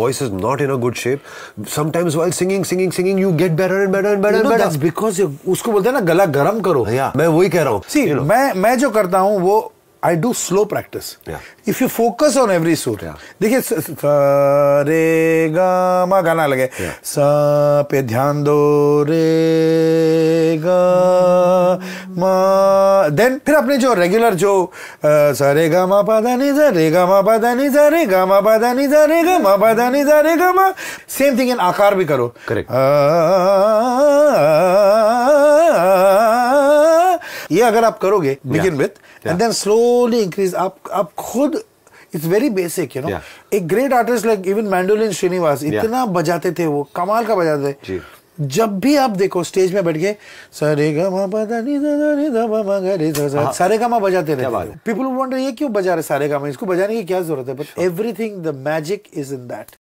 voice is not in a good shape sometimes while singing singing singing you get better and better and better you know, and better that's because you, उसको बोलते हैं ना गला गरम करो yeah मैं वही कह रहा हूँ See, you know. मैं मैं जो करता हूँ वो I do slow practice Yeah. If you focus on every suit Yeah. देखिए स- स- रे गा मा गाना लगे Yeah. सा पे ध्यान दो रे गा देन फिर अपने जो रेगुलर जो अ, सा रे गा मा पा दा नी सा रे गा मा पा दा नी सा रे गा मा पा दा नी सा रे गा मा पा दा नी सा रे गा मा सेम थिंग इन आकार भी करो Correct. ये अगर आप करोगे begin. With. And then slowly increase आप आप खुद it's very basic you know. एक great artist like even mandolin Srinivas इतना बजाते थे वो कमाल का बजाते थे जी। जब भी आप देखो स्टेज में बैठ के सरे गा मा पा दा नी दा दा नी दा मा मा गा रे सा सा सारे गा मा बजाते रहे पीपल वंडर ये क्यों बजा रहे सारे गा इसको बजाने की क्या ज़रूरत है but everything the magic is in that